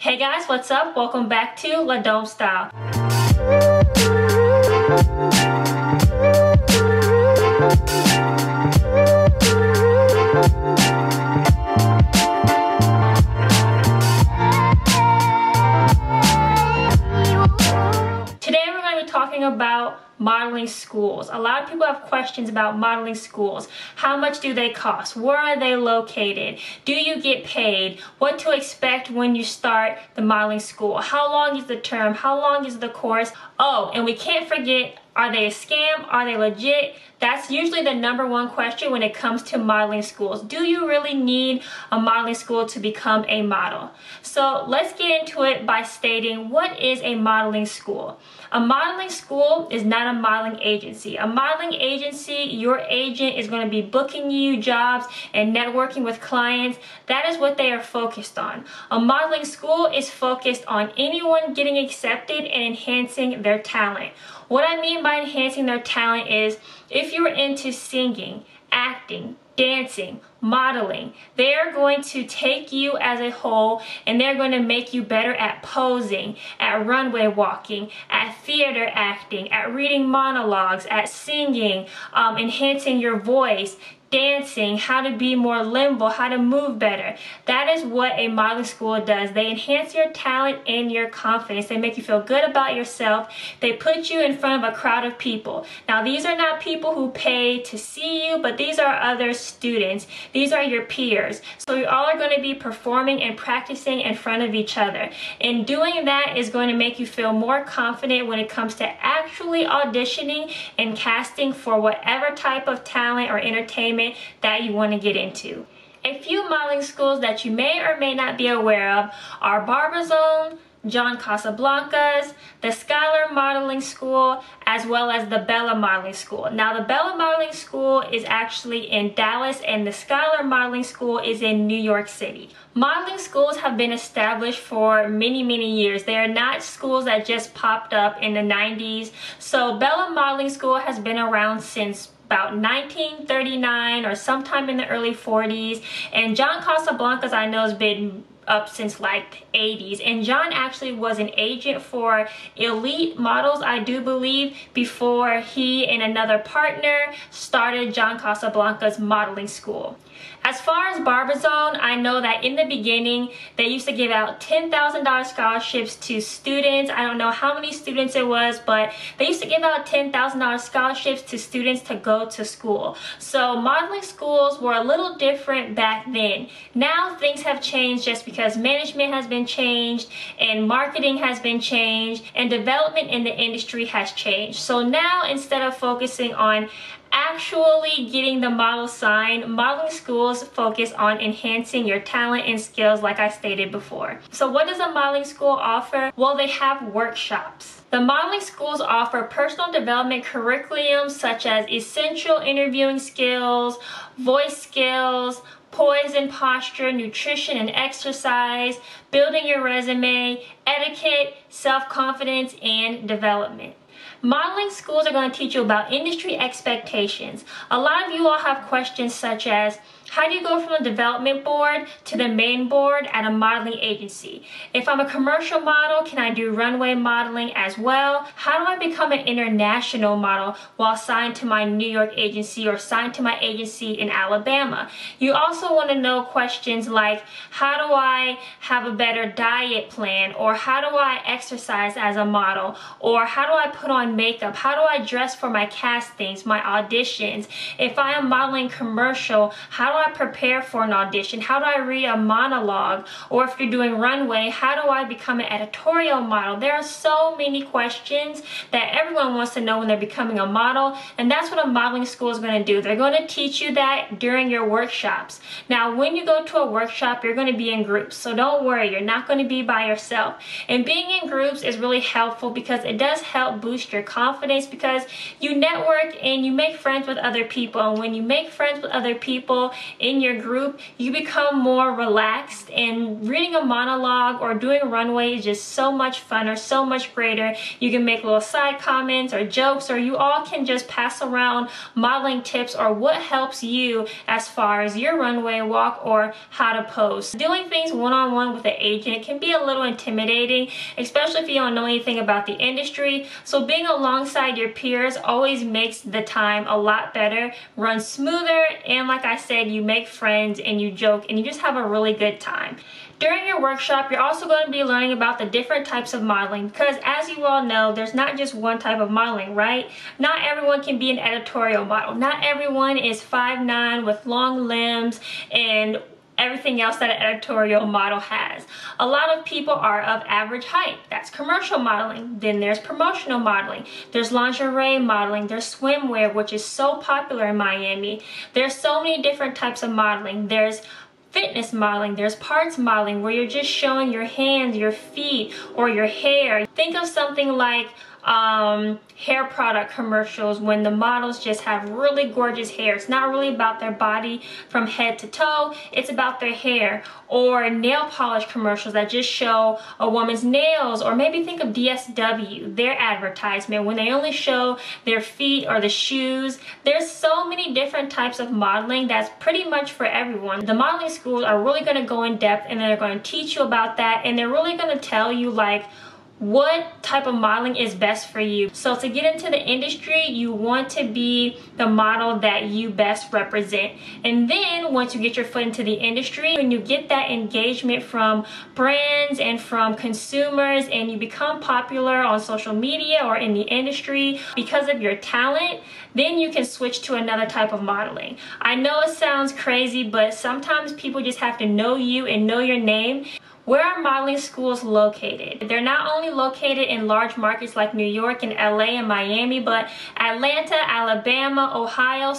Hey guys, what's up? Welcome back to Ledom Style. Today we're going to be talking about modeling schools. A lot of people have questions about modeling schools. How much do they cost? Where are they located? Do you get paid? What to expect when you start the modeling school? How long is the term? How long is the course? Oh, and we can't forget are they a scam? Are they legit? That's usually the number one question when it comes to modeling schools. Do you really need a modeling school to become a model? So let's get into it by stating what is a modeling school? A modeling school is not a modeling agency. A modeling agency, your agent is going to be booking you jobs and networking with clients. That is what they are focused on. A modeling school is focused on anyone getting accepted and enhancing their talent. What I mean by enhancing their talent is if you're into singing, acting, dancing, modeling. They're going to take you as a whole and they're going to make you better at posing, at runway walking, at theater acting, at reading monologues, at singing, um, enhancing your voice, dancing, how to be more limber, how to move better. That is what a modeling school does. They enhance your talent and your confidence. They make you feel good about yourself. They put you in front of a crowd of people. Now, these are not people who pay to see you, but these are other students. These are your peers. So you all are going to be performing and practicing in front of each other. And doing that is going to make you feel more confident when it comes to actually auditioning and casting for whatever type of talent or entertainment that you want to get into. A few modeling schools that you may or may not be aware of are Barbizon, John Casablancas, the Schuyler Modeling School, as well as the Bella Modeling School. Now, the Bella Modeling School is actually in Dallas, and the Schuyler Modeling School is in New York City. Modeling schools have been established for many, many years. They are not schools that just popped up in the 90s. So, Bella Modeling School has been around since about 1939 or sometime in the early 40s. And John Casablancas I know has been up since like 80s and John actually was an agent for elite models I do believe before he and another partner started John Casablancas modeling school. As far as Barbizon, I know that in the beginning, they used to give out $10,000 scholarships to students. I don't know how many students it was, but they used to give out $10,000 scholarships to students to go to school. So modeling schools were a little different back then. Now things have changed just because management has been changed and marketing has been changed and development in the industry has changed. So now instead of focusing on actually getting the model sign, modeling schools focus on enhancing your talent and skills like I stated before. So what does a modeling school offer? Well, they have workshops. The modeling schools offer personal development curriculums such as essential interviewing skills, voice skills, poise and posture, nutrition and exercise, building your resume, etiquette, self-confidence, and development. Modeling schools are going to teach you about industry expectations. A lot of you all have questions such as, how do you go from the development board to the main board at a modeling agency? If I'm a commercial model, can I do runway modeling as well? How do I become an international model while signed to my New York agency or signed to my agency in Alabama? You also want to know questions like, how do I have a better diet plan? Or how do I exercise as a model? Or how do I put on makeup? How do I dress for my castings, my auditions? If I am modeling commercial, how do I prepare for an audition? How do I read a monologue? Or if you're doing runway, how do I become an editorial model? There are so many questions that everyone wants to know when they're becoming a model. And that's what a modeling school is going to do. They're going to teach you that during your workshops. Now, when you go to a workshop, you're going to be in groups. So don't worry, you're not going to be by yourself. And being in groups is really helpful because it does help boost your confidence because you network and you make friends with other people. And when you make friends with other people, in your group, you become more relaxed and reading a monologue or doing a runway is just so much fun or so much greater. You can make little side comments or jokes or you all can just pass around modeling tips or what helps you as far as your runway walk or how to pose. Doing things one-on-one -on -one with an agent can be a little intimidating, especially if you don't know anything about the industry. So being alongside your peers always makes the time a lot better, runs smoother, and like I said, you make friends and you joke and you just have a really good time. During your workshop, you're also going to be learning about the different types of modeling because as you all know, there's not just one type of modeling, right? Not everyone can be an editorial model. Not everyone is 5'9 with long limbs and everything else that an editorial model has. A lot of people are of average height. That's commercial modeling. Then there's promotional modeling. There's lingerie modeling. There's swimwear, which is so popular in Miami. There's so many different types of modeling. There's fitness modeling, there's parts modeling where you're just showing your hands, your feet, or your hair. Think of something like um, hair product commercials when the models just have really gorgeous hair. It's not really about their body from head to toe, it's about their hair. Or nail polish commercials that just show a woman's nails. Or maybe think of DSW, their advertisement, when they only show their feet or the shoes. There's so many different types of modeling that's pretty much for everyone. The modeling schools are really going to go in depth and they're going to teach you about that and they're really going to tell you like what type of modeling is best for you. So to get into the industry, you want to be the model that you best represent. And then once you get your foot into the industry and you get that engagement from brands and from consumers and you become popular on social media or in the industry because of your talent, then you can switch to another type of modeling. I know it sounds crazy, but sometimes people just have to know you and know your name. Where are modeling schools located? They're not only located in large markets like New York and LA and Miami, but Atlanta, Alabama, Ohio,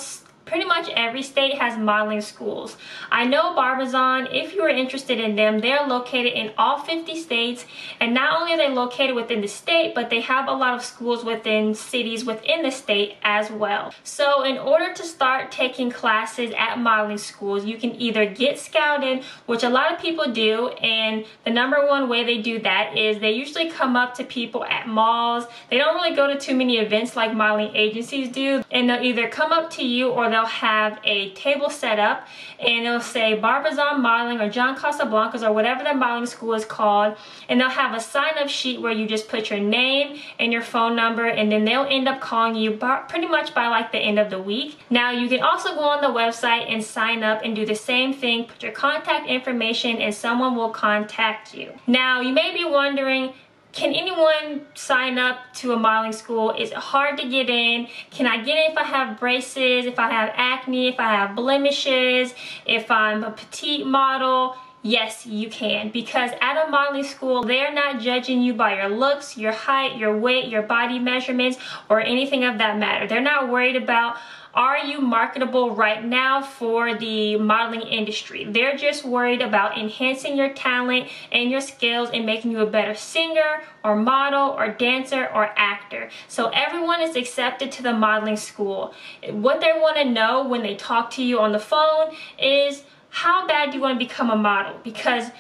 pretty much every state has modeling schools. I know Barbizon, if you are interested in them, they're located in all 50 states. And not only are they located within the state, but they have a lot of schools within cities within the state as well. So in order to start taking classes at modeling schools, you can either get scouted, which a lot of people do. And the number one way they do that is they usually come up to people at malls. They don't really go to too many events like modeling agencies do. And they'll either come up to you or they'll they'll have a table set up and it'll say Barbizon Modeling or John Casablancas or whatever the modeling school is called. And they'll have a sign up sheet where you just put your name and your phone number and then they'll end up calling you pretty much by like the end of the week. Now you can also go on the website and sign up and do the same thing. Put your contact information and someone will contact you. Now you may be wondering, can anyone sign up to a modeling school? Is it hard to get in? Can I get in if I have braces, if I have acne, if I have blemishes, if I'm a petite model? Yes, you can because at a modeling school, they're not judging you by your looks, your height, your weight, your body measurements, or anything of that matter. They're not worried about are you marketable right now for the modeling industry? They're just worried about enhancing your talent and your skills and making you a better singer or model or dancer or actor. So everyone is accepted to the modeling school. What they want to know when they talk to you on the phone is how bad do you want to become a model? Because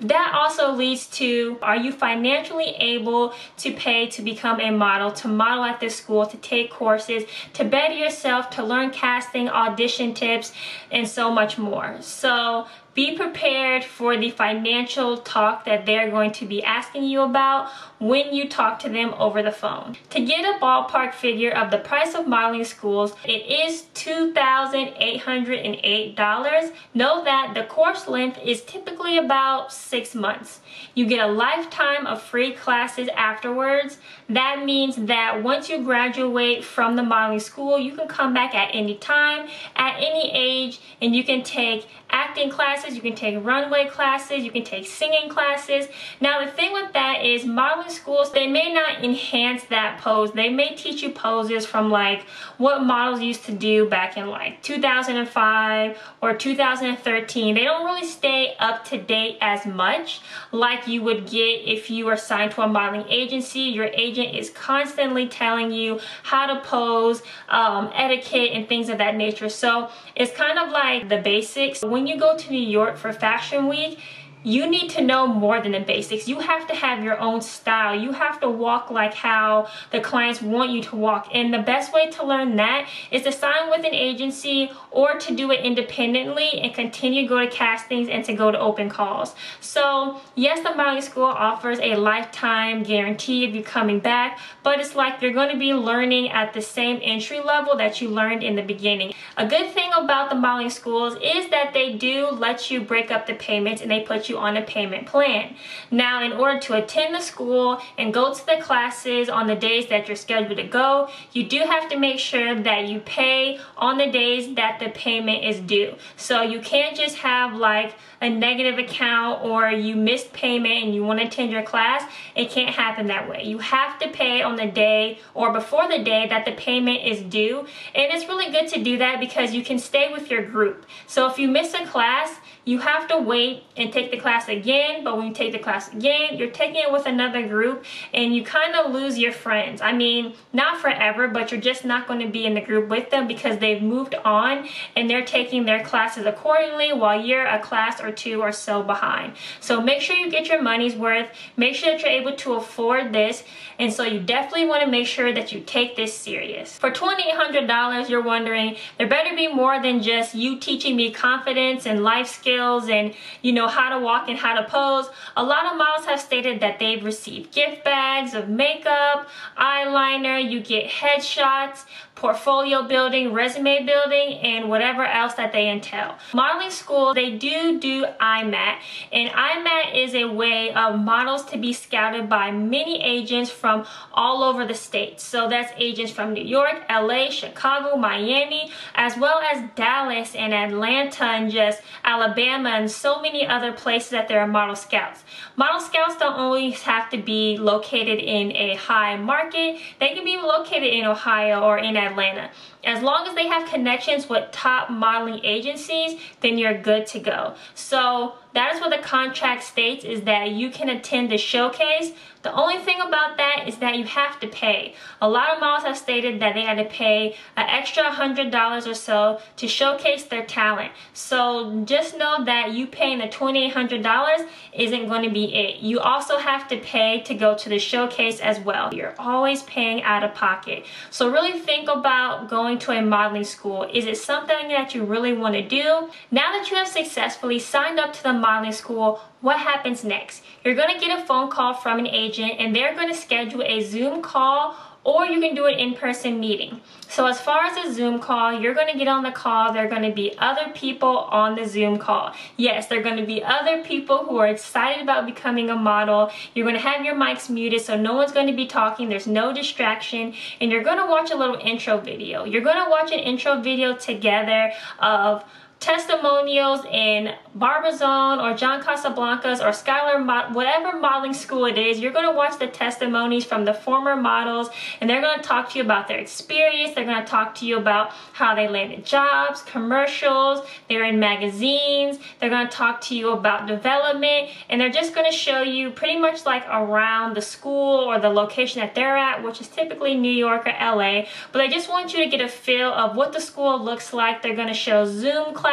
that also leads to are you financially able to pay to become a model, to model at this school, to take courses, to better yourself, to learn casting, audition tips, and so much more. So be prepared for the financial talk that they're going to be asking you about when you talk to them over the phone. To get a ballpark figure of the price of modeling schools, it is $2,808. Know that the course length is typically about six months. You get a lifetime of free classes afterwards. That means that once you graduate from the modeling school, you can come back at any time, at any age, and you can take acting classes, you can take runway classes, you can take singing classes. Now the thing with that is modeling schools, they may not enhance that pose. They may teach you poses from like what models used to do back in like 2005 or 2013. They don't really stay up to date as much like you would get if you were signed to a modeling agency. Your agent is constantly telling you how to pose, um, etiquette, and things of that nature. So it's kind of like the basics. When you go to New York for Fashion Week, you need to know more than the basics. You have to have your own style. You have to walk like how the clients want you to walk. And the best way to learn that is to sign with an agency or to do it independently and continue to go to castings and to go to open calls. So yes, the modeling school offers a lifetime guarantee of you coming back, but it's like you're going to be learning at the same entry level that you learned in the beginning. A good thing about the modeling schools is that they do let you break up the payments and they put you you on a payment plan. Now, in order to attend the school and go to the classes on the days that you're scheduled to go, you do have to make sure that you pay on the days that the payment is due. So you can't just have like a negative account or you missed payment and you want to attend your class. It can't happen that way. You have to pay on the day or before the day that the payment is due. And it's really good to do that because you can stay with your group. So if you miss a class, you have to wait and take the class again but when you take the class again you're taking it with another group and you kind of lose your friends. I mean not forever but you're just not going to be in the group with them because they've moved on and they're taking their classes accordingly while you're a class or two or so behind. So make sure you get your money's worth. Make sure that you're able to afford this. And so you definitely want to make sure that you take this serious. For $2800 you're wondering there better be more than just you teaching me confidence and life skills skills and you know how to walk and how to pose. A lot of models have stated that they've received gift bags of makeup, eyeliner, you get headshots, portfolio building, resume building, and whatever else that they entail. Modeling school, they do do IMAT, and IMAT is a way of models to be scouted by many agents from all over the states. So that's agents from New York, LA, Chicago, Miami, as well as Dallas and Atlanta and just Alabama and so many other places that there are model scouts. Model scouts don't always have to be located in a high market. They can be located in Ohio or in Atlanta. As long as they have connections with top modeling agencies, then you're good to go. So that is what the contract states is that you can attend the showcase. The only thing about that is that you have to pay. A lot of models have stated that they had to pay an extra $100 or so to showcase their talent. So just know that you paying the $2,800 isn't going to be it. You also have to pay to go to the showcase as well. You're always paying out of pocket. So really think about going to a modeling school. Is it something that you really want to do? Now that you have successfully signed up to the modeling school, what happens next? You're going to get a phone call from an agent and they're going to schedule a Zoom call or you can do an in-person meeting. So as far as a Zoom call, you're going to get on the call. There are going to be other people on the Zoom call. Yes, there are going to be other people who are excited about becoming a model. You're going to have your mics muted so no one's going to be talking. There's no distraction. And you're going to watch a little intro video. You're going to watch an intro video together of testimonials in Barbizon or John Casablancas or Skylar, whatever modeling school it is, you're going to watch the testimonies from the former models and they're going to talk to you about their experience. They're going to talk to you about how they landed jobs, commercials, they're in magazines. They're going to talk to you about development and they're just going to show you pretty much like around the school or the location that they're at, which is typically New York or LA. But I just want you to get a feel of what the school looks like. They're going to show Zoom classes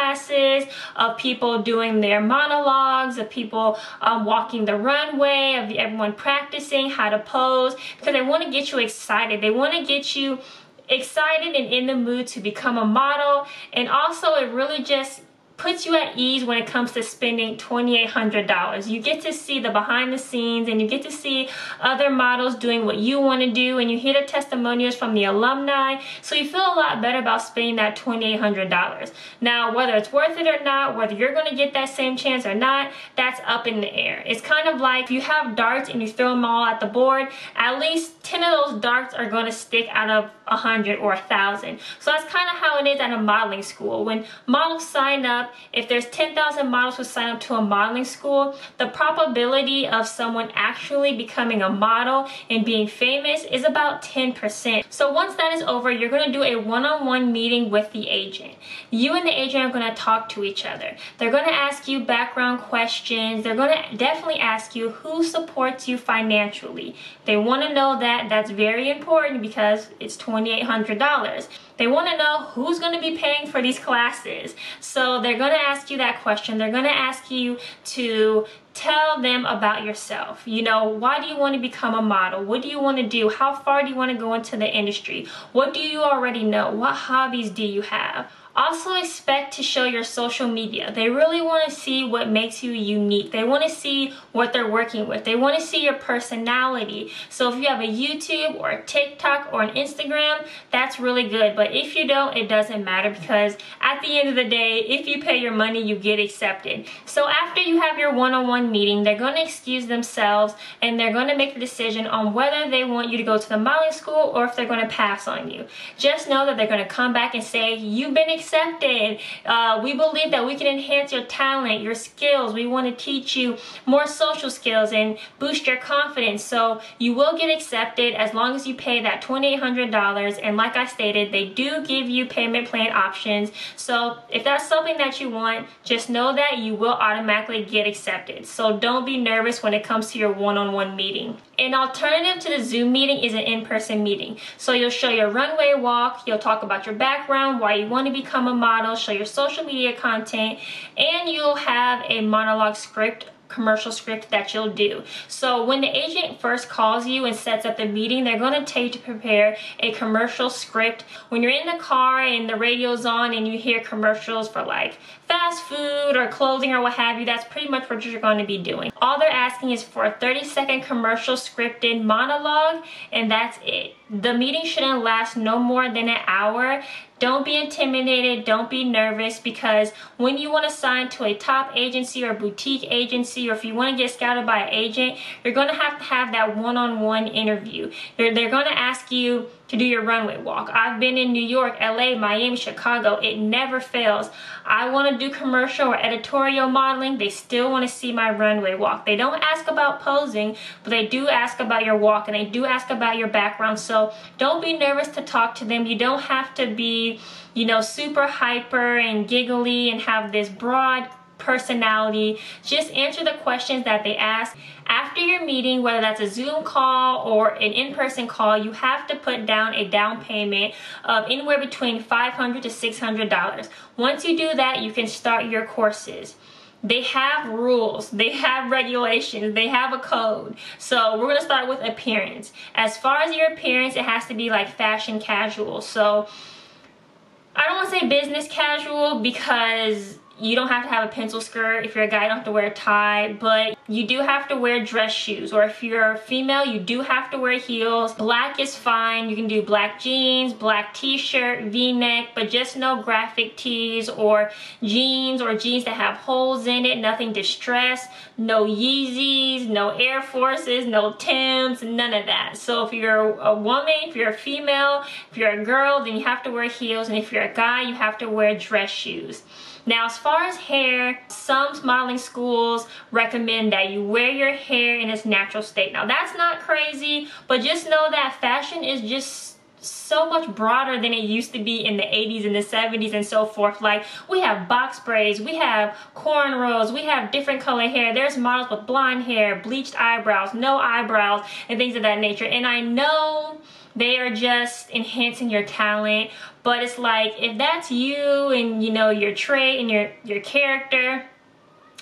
of people doing their monologues, of people um, walking the runway, of everyone practicing how to pose because they want to get you excited. They want to get you excited and in the mood to become a model and also it really just puts you at ease when it comes to spending $2,800. You get to see the behind the scenes and you get to see other models doing what you want to do and you hear the testimonials from the alumni. So you feel a lot better about spending that $2,800. Now, whether it's worth it or not, whether you're going to get that same chance or not, that's up in the air. It's kind of like if you have darts and you throw them all at the board, at least 10 of those darts are going to stick out of 100 or 1,000. So that's kind of how it is at a modeling school. When models sign up, up, if there's 10,000 models who sign up to a modeling school, the probability of someone actually becoming a model and being famous is about 10%. So once that is over, you're gonna do a one-on-one -on -one meeting with the agent. You and the agent are gonna talk to each other. They're gonna ask you background questions. They're gonna definitely ask you who supports you financially. They wanna know that. That's very important because it's $2,800. They want to know who's going to be paying for these classes. So they're going to ask you that question. They're going to ask you to tell them about yourself. You know, why do you want to become a model? What do you want to do? How far do you want to go into the industry? What do you already know? What hobbies do you have? Also expect to show your social media. They really want to see what makes you unique. They want to see what they're working with. They want to see your personality. So if you have a YouTube or a TikTok or an Instagram, that's really good. But if you don't, it doesn't matter because at the end of the day, if you pay your money, you get accepted. So after you have your one-on-one -on -one meeting, they're going to excuse themselves and they're going to make the decision on whether they want you to go to the modeling school or if they're going to pass on you. Just know that they're going to come back and say, you've been accepted. Uh, we believe that we can enhance your talent, your skills. We want to teach you more social skills and boost your confidence. So you will get accepted as long as you pay that $2,800. And like I stated, they do give you payment plan options. So if that's something that you want, just know that you will automatically get accepted. So don't be nervous when it comes to your one-on-one -on -one meeting. An alternative to the Zoom meeting is an in-person meeting. So you'll show your runway walk, you'll talk about your background, why you want to become a model, show your social media content, and you'll have a monologue script commercial script that you'll do. So when the agent first calls you and sets up the meeting, they're going to tell you to prepare a commercial script. When you're in the car and the radio's on and you hear commercials for like fast food or clothing or what have you, that's pretty much what you're going to be doing. All they're asking is for a 30 second commercial scripted monologue and that's it. The meeting shouldn't last no more than an hour don't be intimidated, don't be nervous because when you want to sign to a top agency or boutique agency or if you want to get scouted by an agent, you're going to have to have that one-on-one interview. They're, they're going to ask you to do your runway walk. I've been in New York, LA, Miami, Chicago. It never fails. I want to do commercial or editorial modeling. They still want to see my runway walk. They don't ask about posing, but they do ask about your walk and they do ask about your background. So don't be nervous to talk to them. You don't have to be, you know, super hyper and giggly and have this broad personality. Just answer the questions that they ask. After your meeting, whether that's a Zoom call or an in-person call, you have to put down a down payment of anywhere between $500 to $600. Once you do that, you can start your courses they have rules, they have regulations, they have a code. So we're gonna start with appearance. As far as your appearance, it has to be like fashion casual. So I don't wanna say business casual because you don't have to have a pencil skirt. If you're a guy, you don't have to wear a tie, but you do have to wear dress shoes. Or if you're a female, you do have to wear heels. Black is fine. You can do black jeans, black t-shirt, v-neck, but just no graphic tees or jeans or jeans that have holes in it, nothing distressed, no Yeezys, no Air Forces, no Tims, none of that. So if you're a woman, if you're a female, if you're a girl, then you have to wear heels. And if you're a guy, you have to wear dress shoes. Now, as far as hair, some modeling schools recommend that you wear your hair in its natural state. Now, that's not crazy, but just know that fashion is just so much broader than it used to be in the 80s and the 70s and so forth. Like, we have box braids, we have cornrows, we have different color hair. There's models with blonde hair, bleached eyebrows, no eyebrows, and things of that nature. And I know they are just enhancing your talent. But it's like, if that's you and, you know, your trait and your, your character,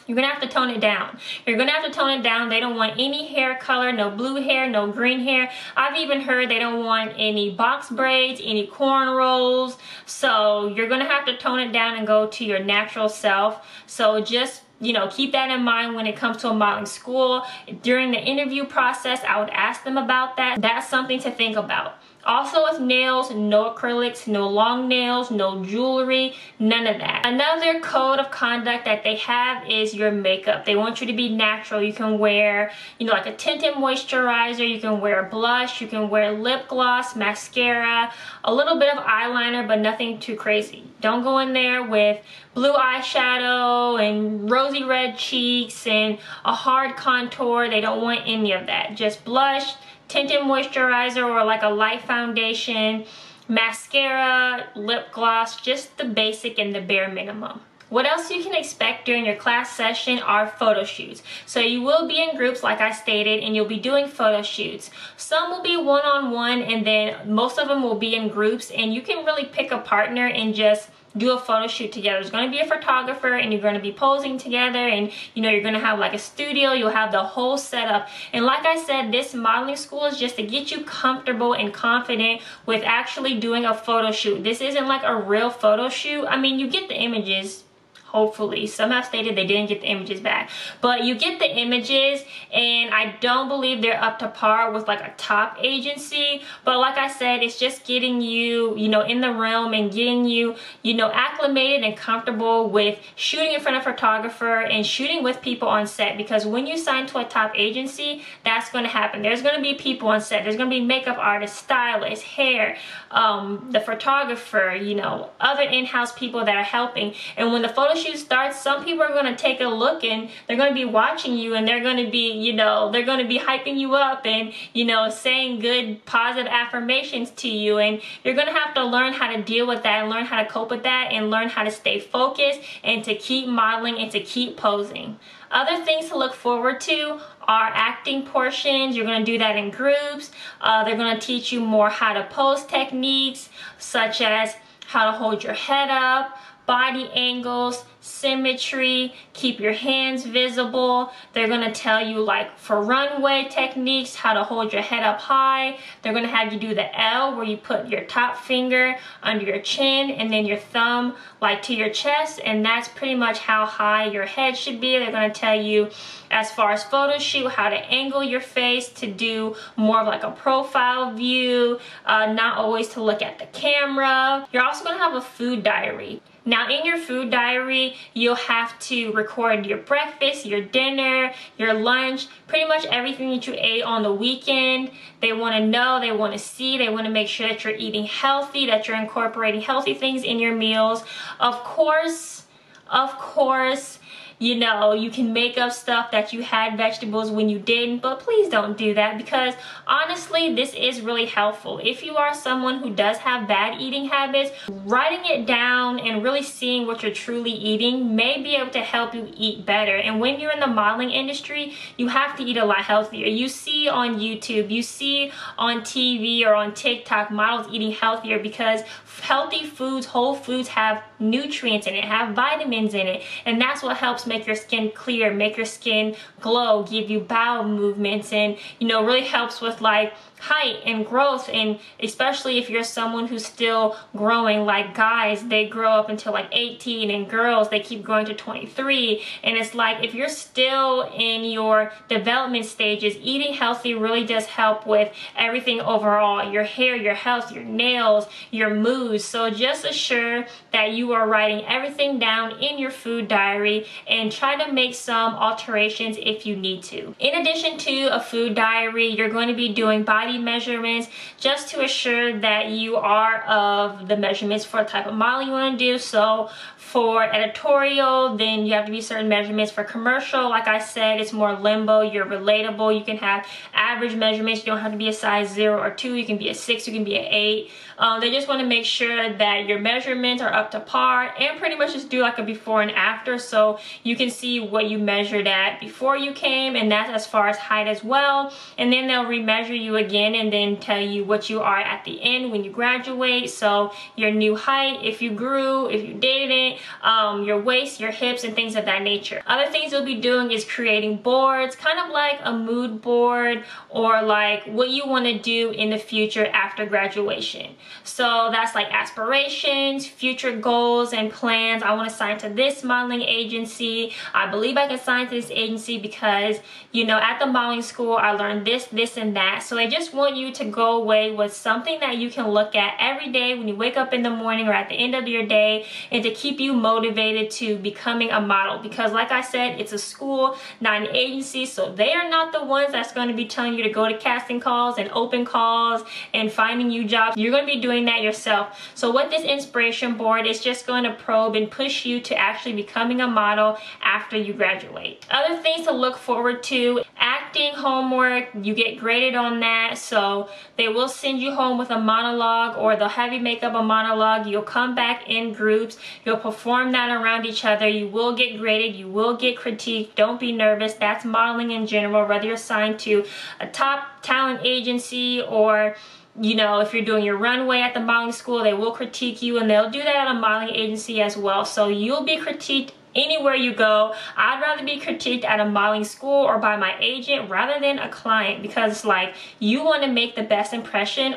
you're gonna have to tone it down. You're gonna have to tone it down. They don't want any hair color, no blue hair, no green hair. I've even heard they don't want any box braids, any cornrows. So you're gonna have to tone it down and go to your natural self. So just you know, keep that in mind when it comes to a modeling school. During the interview process, I would ask them about that. That's something to think about. Also with nails, no acrylics, no long nails, no jewelry, none of that. Another code of conduct that they have is your makeup. They want you to be natural. You can wear, you know, like a tinted moisturizer, you can wear blush, you can wear lip gloss, mascara, a little bit of eyeliner, but nothing too crazy Don't go in there with blue eyeshadow and rosy red cheeks and a hard contour. They don't want any of that. Just blush, tinted moisturizer or like a light foundation, mascara, lip gloss, just the basic and the bare minimum. What else you can expect during your class session are photo shoots. So you will be in groups like I stated and you'll be doing photo shoots. Some will be one-on-one -on -one, and then most of them will be in groups and you can really pick a partner and just do a photo shoot together. There's going to be a photographer and you're going to be posing together and you know you're going to have like a studio. You'll have the whole setup. And like I said, this modeling school is just to get you comfortable and confident with actually doing a photo shoot. This isn't like a real photo shoot. I mean, you get the images hopefully. Some have stated they didn't get the images back. But you get the images and i don't believe they're up to par with like a top agency. But like i said it's just getting you you know in the realm and getting you you know acclimated and comfortable with shooting in front of a photographer and shooting with people on set. Because when you sign to a top agency that's going to happen. There's going to be people on set. There's going to be makeup artists stylists hair um, the photographer you know other in-house people that are helping. And when the photo shoot start, some people are going to take a look and they're going to be watching you and they're going to be, you know, they're going to be hyping you up and, you know, saying good positive affirmations to you. And you're going to have to learn how to deal with that and learn how to cope with that and learn how to stay focused and to keep modeling and to keep posing. Other things to look forward to are acting portions. You're going to do that in groups. Uh, they're going to teach you more how to pose techniques such as how to hold your head up, body angles, symmetry, keep your hands visible. They're gonna tell you like for runway techniques, how to hold your head up high. They're gonna have you do the L where you put your top finger under your chin and then your thumb like to your chest and that's pretty much how high your head should be. They're gonna tell you as far as photo shoot, how to angle your face to do more of like a profile view, uh, not always to look at the camera. You're also gonna have a food diary. Now in your food diary, you'll have to record your breakfast, your dinner, your lunch, pretty much everything that you ate on the weekend. They want to know, they want to see, they want to make sure that you're eating healthy, that you're incorporating healthy things in your meals. Of course, of course, you know, you can make up stuff that you had vegetables when you didn't, but please don't do that because honestly, this is really helpful. If you are someone who does have bad eating habits, writing it down and really seeing what you're truly eating may be able to help you eat better. And when you're in the modeling industry, you have to eat a lot healthier. You see on YouTube, you see on TV or on TikTok models eating healthier because healthy foods, whole foods have nutrients in it, have vitamins in it, and that's what helps make your skin clear, make your skin glow, give you bowel movements, and you know, really helps with like height and growth and especially if you're someone who's still growing like guys they grow up until like 18 and girls they keep growing to 23 and it's like if you're still in your development stages eating healthy really does help with everything overall your hair your health your nails your mood so just assure that you are writing everything down in your food diary and try to make some alterations if you need to in addition to a food diary you're going to be doing body body measurements just to assure that you are of the measurements for the type of model you want to do. So for editorial, then you have to be certain measurements. For commercial, like I said, it's more limbo. You're relatable. You can have average measurements. You don't have to be a size 0 or 2. You can be a 6. You can be an 8. Um, they just want to make sure that your measurements are up to par and pretty much just do like a before and after so you can see what you measured at before you came and that's as far as height as well. And then they'll remeasure you again and then tell you what you are at the end when you graduate. So your new height, if you grew, if you didn't, um, your waist, your hips, and things of that nature. Other things you'll be doing is creating boards, kind of like a mood board or like what you want to do in the future after graduation. So that's like aspirations, future goals and plans. I want to sign to this modeling agency. I believe I can sign to this agency because, you know, at the modeling school, I learned this, this, and that. So I just want you to go away with something that you can look at every day when you wake up in the morning or at the end of your day and to keep you motivated to becoming a model. Because like I said, it's a school, not an agency. So they are not the ones that's going to be telling you to go to casting calls and open calls and finding you jobs. You're going to be doing that yourself. So what this inspiration board is just just going to probe and push you to actually becoming a model after you graduate. Other things to look forward to, acting homework, you get graded on that. So they will send you home with a monologue or they'll have you make up a monologue. You'll come back in groups. You'll perform that around each other. You will get graded. You will get critiqued. Don't be nervous. That's modeling in general, whether you're assigned to a top talent agency or you know, if you're doing your runway at the modeling school, they will critique you and they'll do that at a modeling agency as well. So you'll be critiqued anywhere you go. I'd rather be critiqued at a modeling school or by my agent rather than a client because like you want to make the best impression,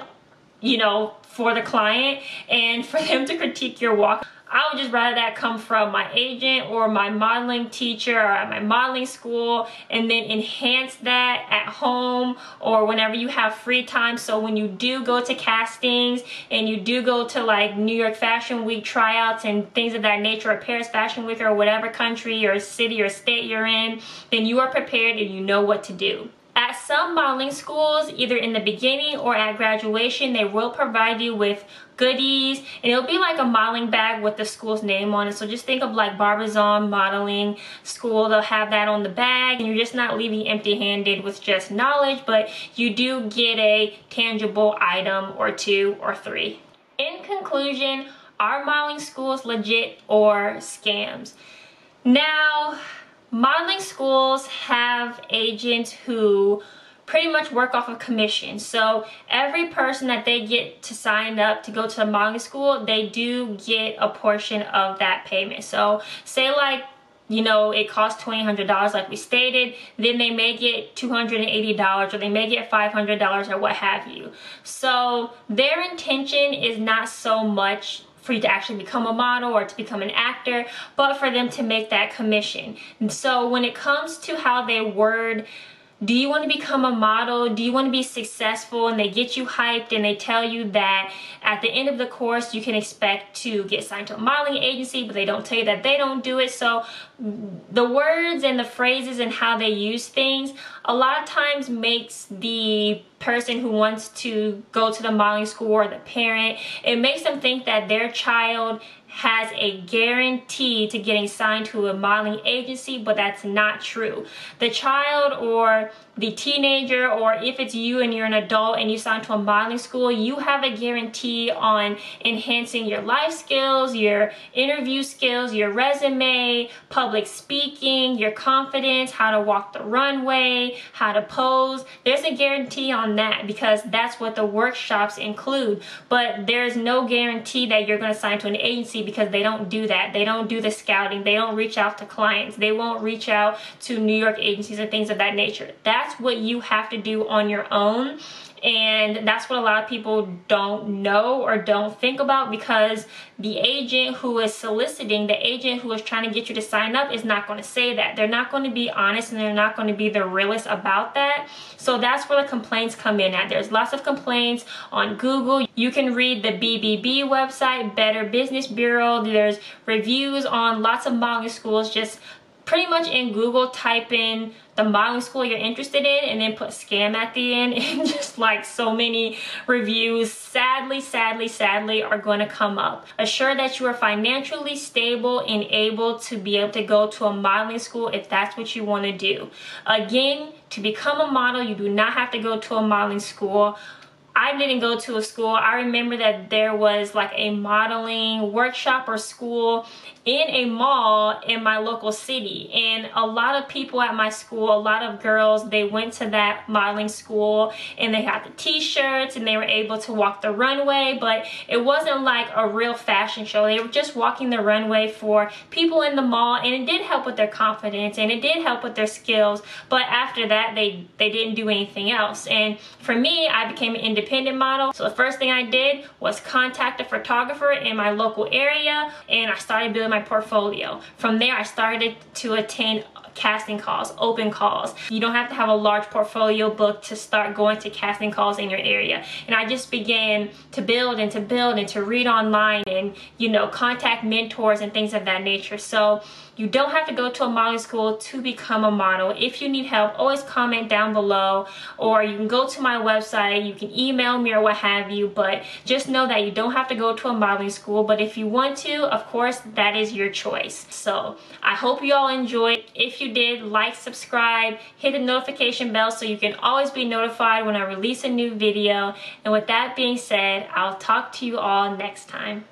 you know, for the client and for them to critique your walk. I would just rather that come from my agent or my modeling teacher or at my modeling school and then enhance that at home or whenever you have free time. So when you do go to castings and you do go to like New York Fashion Week tryouts and things of that nature or Paris Fashion Week or whatever country or city or state you're in, then you are prepared and you know what to do. At some modeling schools, either in the beginning or at graduation, they will provide you with goodies. And it'll be like a modeling bag with the school's name on it. So just think of like Barbizon modeling school. They'll have that on the bag and you're just not leaving empty-handed with just knowledge but you do get a tangible item or two or three. In conclusion are modeling schools legit or scams? Now modeling schools have agents who pretty much work off of commission. So every person that they get to sign up to go to a modeling school, they do get a portion of that payment. So say like you know, it costs $2,800 like we stated, then they may get $280 or they may get $500 or what have you. So their intention is not so much for you to actually become a model or to become an actor, but for them to make that commission. And so when it comes to how they word do you want to become a model? Do you want to be successful? And they get you hyped and they tell you that at the end of the course, you can expect to get signed to a modeling agency, but they don't tell you that they don't do it. So the words and the phrases and how they use things a lot of times makes the person who wants to go to the modeling school or the parent, it makes them think that their child has a guarantee to getting signed to a modeling agency, but that's not true. The child or the teenager or if it's you and you're an adult and you sign to a modeling school, you have a guarantee on enhancing your life skills, your interview skills, your resume, public speaking, your confidence, how to walk the runway, how to pose. There's a guarantee on that because that's what the workshops include. But there's no guarantee that you're going to sign to an agency because they don't do that. They don't do the scouting. They don't reach out to clients. They won't reach out to New York agencies and things of that nature. That that's what you have to do on your own. And that's what a lot of people don't know or don't think about because the agent who is soliciting the agent who is trying to get you to sign up is not going to say that. They're not going to be honest and they're not going to be the realest about that. So that's where the complaints come in at. There's lots of complaints on google. You can read the bbb website better business bureau. There's reviews on lots of modeling schools just pretty much in Google type in the modeling school you're interested in and then put scam at the end and just like so many reviews sadly sadly sadly are going to come up. Assure that you are financially stable and able to be able to go to a modeling school if that's what you want to do. Again to become a model you do not have to go to a modeling school. I didn't go to a school. I remember that there was like a modeling workshop or school in a mall in my local city. And a lot of people at my school a lot of girls they went to that modeling school and they had the t-shirts and they were able to walk the runway. But it wasn't like a real fashion show. They were just walking the runway for people in the mall and it did help with their confidence and it did help with their skills. But after that they they didn't do anything else. And for me I became an independent model. So the first thing I did was contact a photographer in my local area and I started building my portfolio. From there, I started to attain casting calls, open calls. You don't have to have a large portfolio book to start going to casting calls in your area. And I just began to build and to build and to read online and, you know, contact mentors and things of that nature. So you don't have to go to a modeling school to become a model. If you need help, always comment down below or you can go to my website, you can email me or what have you, but just know that you don't have to go to a modeling school, but if you want to, of course, that is your choice. So I hope you all enjoyed. If you did, like, subscribe, hit the notification bell so you can always be notified when I release a new video. And with that being said, I'll talk to you all next time.